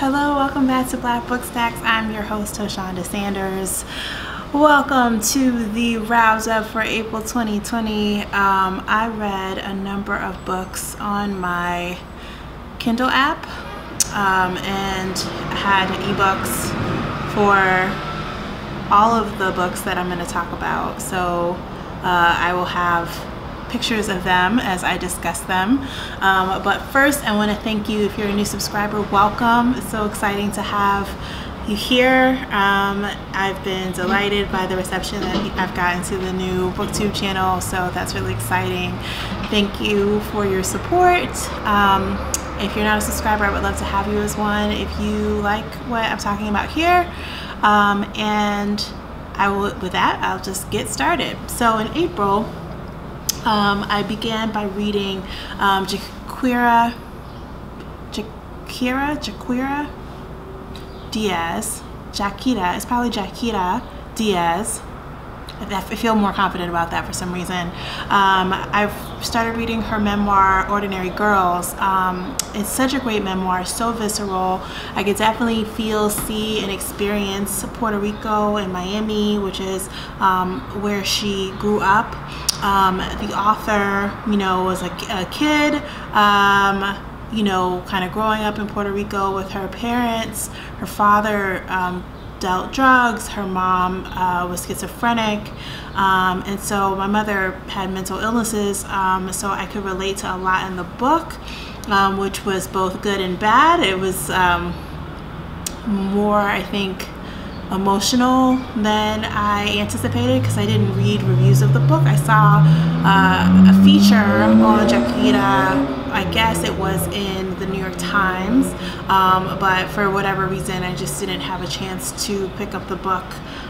Hello, welcome back to Black Book Stacks. I'm your host, Joshunda Sanders. Welcome to the Rouse Up for April 2020. Um, I read a number of books on my Kindle app um, and had ebooks for all of the books that I'm going to talk about. So uh, I will have pictures of them as I discuss them. Um, but first, I want to thank you if you're a new subscriber. Welcome. It's so exciting to have you here. Um, I've been delighted by the reception that I've gotten to the new BookTube channel, so that's really exciting. Thank you for your support. Um, if you're not a subscriber, I would love to have you as one if you like what I'm talking about here. Um, and I will, with that, I'll just get started. So in April, um, I began by reading um, Jaquira, Jaquira, Jaquira Diaz, Jaquira, it's probably Jaquira Diaz. I feel more confident about that for some reason. Um, I've started reading her memoir, Ordinary Girls. Um, it's such a great memoir, so visceral. I could definitely feel, see, and experience Puerto Rico and Miami, which is um, where she grew up. Um, the author, you know, was a, a kid, um, you know, kind of growing up in Puerto Rico with her parents. Her father um, dealt drugs. Her mom uh, was schizophrenic. Um, and so my mother had mental illnesses. Um, so I could relate to a lot in the book, um, which was both good and bad. It was um, more, I think, emotional than I anticipated because I didn't read reviews of the book. I saw uh, a feature on Jaquira, I guess it was in Times, um, but for whatever reason I just didn't have a chance to pick up the book.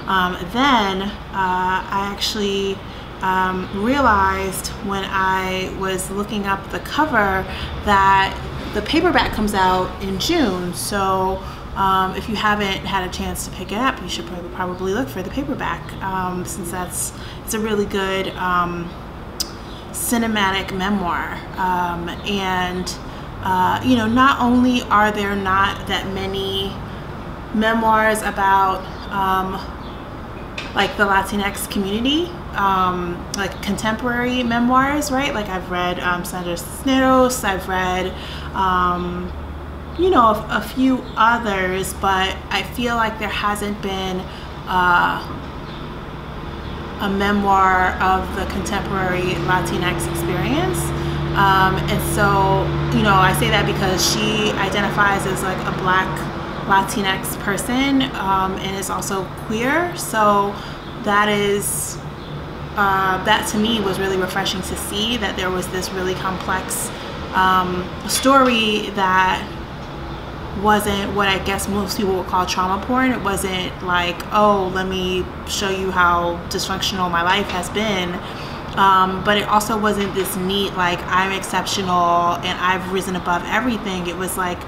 Um, then uh, I actually um, realized when I was looking up the cover that the paperback comes out in June. So um, if you haven't had a chance to pick it up, you should probably, probably look for the paperback um, since that's it's a really good um, cinematic memoir. Um, and uh, you know, not only are there not that many memoirs about um, like the Latinx community, um, like contemporary memoirs, right? Like I've read Sandra Cisneros, I've read you know, a, a, few others, but I feel like there hasn't been uh, a memoir of the contemporary Latinx experience. Um, and so, you know, I say that because she identifies as like a black Latinx person um, and is also queer. So that is, uh, that to me was really refreshing to see that there was this really complex um, story that wasn't what I guess most people would call trauma porn. It wasn't like, oh, let me show you how dysfunctional my life has been. Um, but it also wasn't this neat, like, I'm exceptional and I've risen above everything. It was like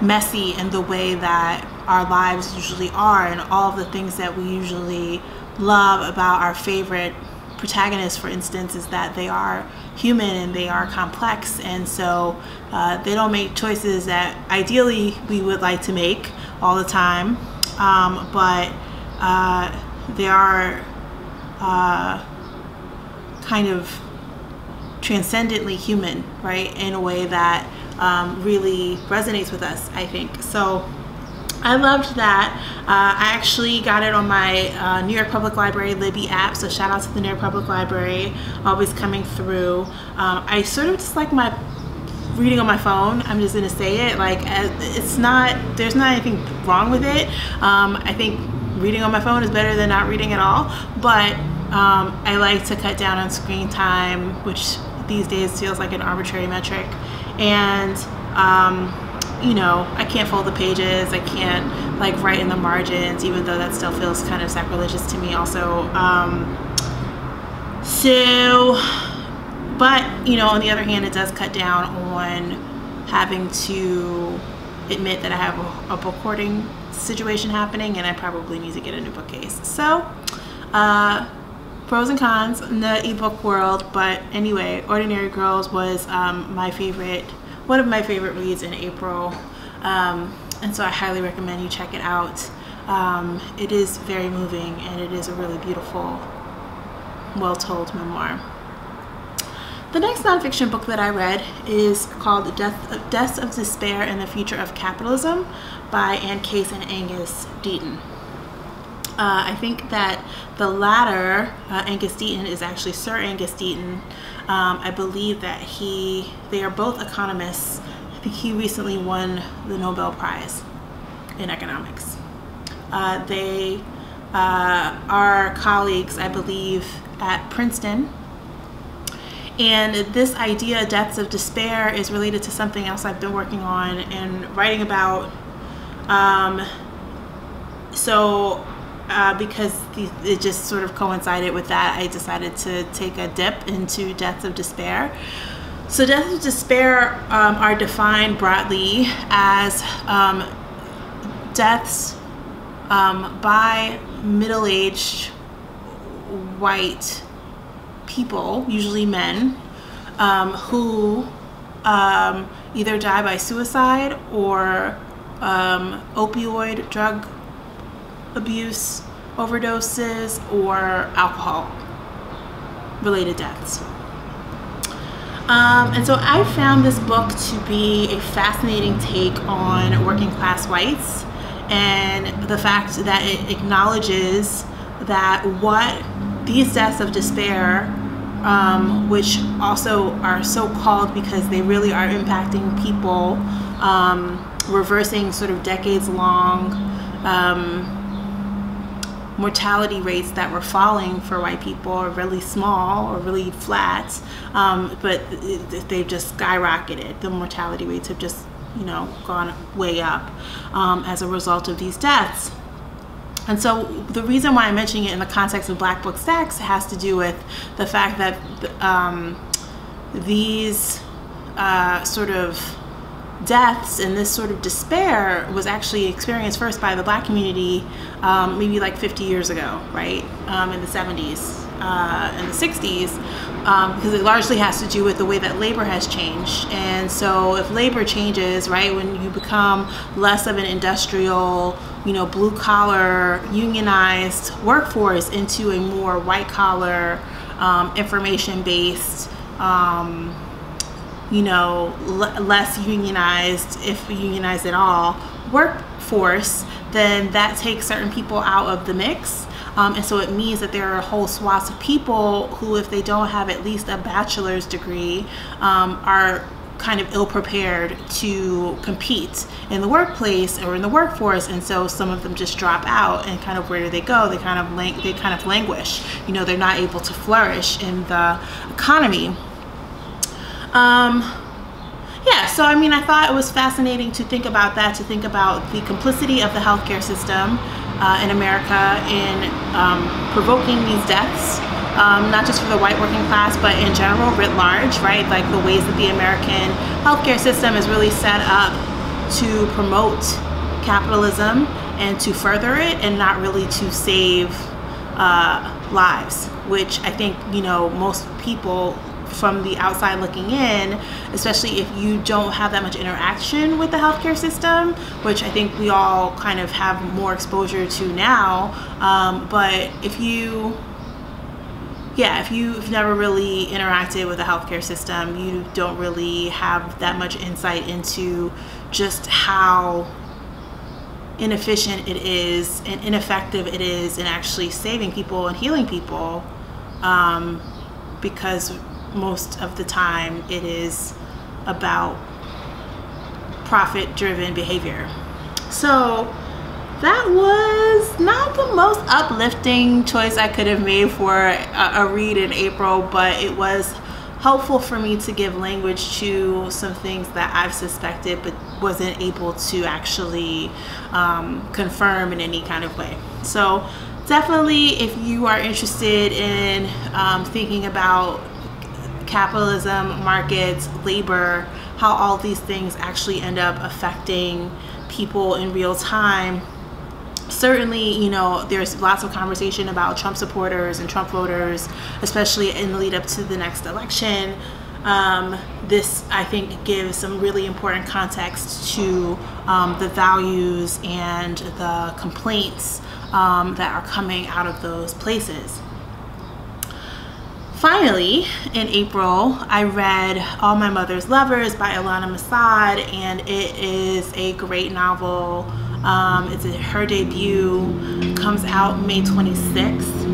messy in the way that our lives usually are and all the things that we usually love about our favorite protagonists, for instance, is that they are human and they are complex, and so uh, they don't make choices that ideally we would like to make all the time, um, but uh, they are uh, kind of transcendently human, right, in a way that um, really resonates with us, I think. So I loved that. Uh, I actually got it on my uh, New York Public Library Libby app, so shout out to the New York Public Library, always coming through. Um, I sort of just like my reading on my phone. I'm just gonna say it. Like, it's not, there's not anything wrong with it. Um, I think reading on my phone is better than not reading at all, but um, I like to cut down on screen time, which these days feels like an arbitrary metric. And um, you know, I can't fold the pages. I can't like write in the margins, even though that still feels kind of sacrilegious to me also. Um, so, but, you know, on the other hand, it does cut down on having to admit that I have a, a book hoarding situation happening and I probably need to get a new bookcase. So, uh, pros and cons in the ebook world, but anyway, Ordinary Girls was um, my favorite one of my favorite reads in April. Um, and so I highly recommend you check it out. Um, it is very moving and it is a really beautiful, well told memoir. The next nonfiction book that I read is called Death, Deaths of Despair and the Future of Capitalism by Anne Case and Angus Deaton. Uh, I think that the latter, uh, Angus Deaton, is actually Sir Angus Deaton. Um, I believe that he, they are both economists. I think he recently won the Nobel Prize in economics. Uh, they uh, are colleagues, I believe, at Princeton and this idea, Deaths of Despair, is related to something else I've been working on and writing about. Um, so, uh, because the, it just sort of coincided with that, I decided to take a dip into Deaths of Despair. So, Deaths of Despair um, are defined broadly as um, deaths um, by middle aged white people, usually men, um, who um, either die by suicide or um, opioid drug abuse, overdoses, or alcohol related deaths. Um, and so I found this book to be a fascinating take on working class whites and the fact that it acknowledges that what these deaths of despair um, which also are so called because they really are impacting people, um, reversing sort of decades long um, mortality rates that were falling for white people are really small or really flat, um, but they've just skyrocketed. The mortality rates have just, you know, gone way up um, as a result of these deaths. And so the reason why I'm mentioning it in the context of Black Book Stacks has to do with the fact that um, these uh, sort of deaths and this sort of despair was actually experienced first by the black community um, maybe like 50 years ago, right? Um, in the 70s uh, and the 60s, um, because it largely has to do with the way that labor has changed. And so if labor changes, right, when you become less of an industrial, you know, blue collar, unionized workforce into a more white collar, information based, um, you know, less unionized, if unionized at all, workforce, then that takes certain people out of the mix. Um, and so it means that there are whole swaths of people who, if they don't have at least a bachelor's degree, um, are kind of ill prepared to compete in the workplace or in the workforce. And so some of them just drop out and kind of where do they go? They kind of lang- they kind of languish. You know they're not able to flourish in the economy um, yeah, so I mean, I thought it was fascinating to think about that, to think about the complicity of the healthcare system uh, in America in um, provoking these deaths, um, not just for the white working class, but in general, writ large, right? Like the ways that the American healthcare system is really set up to promote capitalism and to further it and not really to save uh, lives, which I think, you know, most people from the outside looking in, especially if you don't have that much interaction with the healthcare system, which I think we all kind of have more exposure to now. Um, but if you yeah, if you've never really interacted with the healthcare system, you don't really have that much insight into just how inefficient it is and ineffective it is in actually saving people and healing people um, because most of the time it is about profit driven behavior. So that was not the most uplifting choice I could have made for a, a, read in April, but it was helpful for me to give language to some things that I've suspected but wasn't able to actually um, confirm in any kind of way. So definitely if you are interested in um, thinking about capitalism, markets, labor, how all these things actually end up affecting people in real time. Certainly, you know, there's lots of conversation about Trump supporters and Trump voters, especially in the lead up to the next election. um, this I think gives some really important context to um, the values and the complaints um, that are coming out of those places. Finally, in April, I read All My Mother's Lovers by Ilana Masad, and it is a great novel. Um, it's a, her debut, comes out May 26th.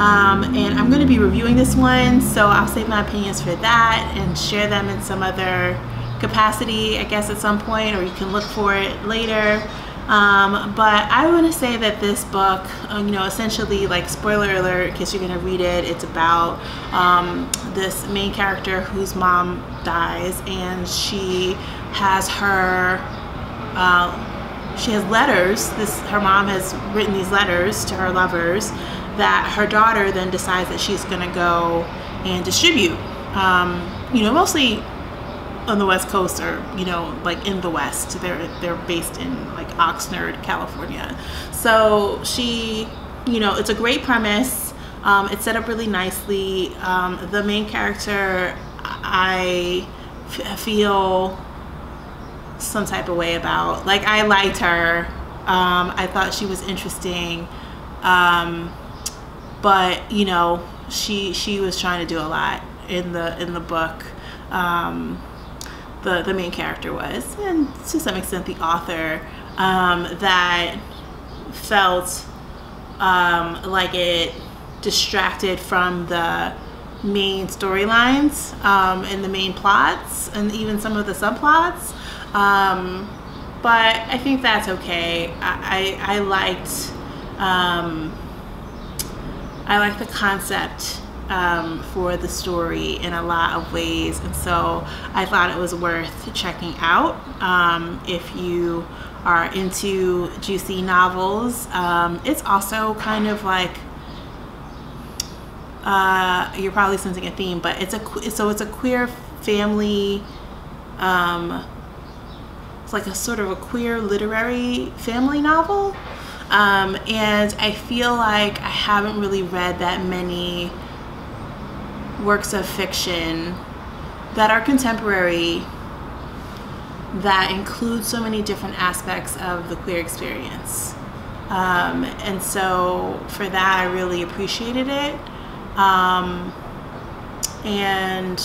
Um, and I'm going to be reviewing this one, so I'll save my opinions for that and share them in some other capacity, I guess, at some point, or you can look for it later. Um, but I want to say that this book, um, you know, essentially, like, spoiler alert, in case you're going to read it, it's about um, this main character whose mom dies, and she has her. Uh, she has letters. This her mom has written these letters to her lovers that her daughter then decides that she's going to go and distribute. Um, you know, mostly on the West Coast or you know, like in the West. They're they're based in like Oxnard, California. So she, you know, it's a great premise. Um, it's set up really nicely. Um, the main character, I feel some type of way about. Like I liked her. Um, I thought she was interesting. Um, but you know she she was trying to do a lot in the in the book um, the the main character was and to some extent the author um, that felt um, like it distracted from the main storylines um, and the main plots and even some of the subplots. Um, but I think that's okay. I, I, I liked um, I like the concept um, for the story in a lot of ways, and so I thought it was worth checking out. Um, if you are into juicy novels, um, it's also kind of like uh, you're probably sensing a theme, but it's a so it's a queer family. Um, it's like a sort of a queer literary family novel. Um, and I feel like I haven't really read that many works of fiction that are contemporary that include so many different aspects of the queer experience. Um, and so for that, I really appreciated it. Um, and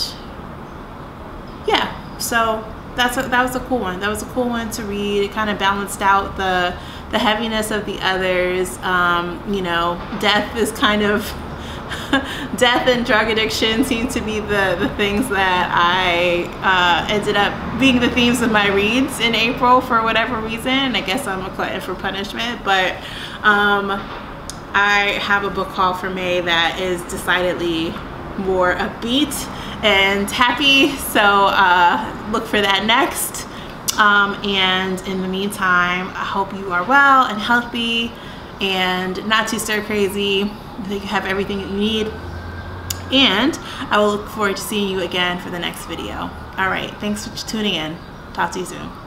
yeah, so that's a, that was a cool one. That was a cool one to read. It kind of balanced out the the heaviness of the others. Um, you know, death is kind of death and drug addiction seem to be the the things that I uh, ended up being the themes of my reads in April for whatever reason. I guess I'm a glutton for punishment, but um, I have a book call for May that is decidedly more upbeat and happy. So uh, look for that next. Um, and in the meantime, I hope you are well and healthy and not too stir crazy. They have everything you need. And I will look forward to seeing you again for the next video. All right, thanks for tuning in. Talk to you soon.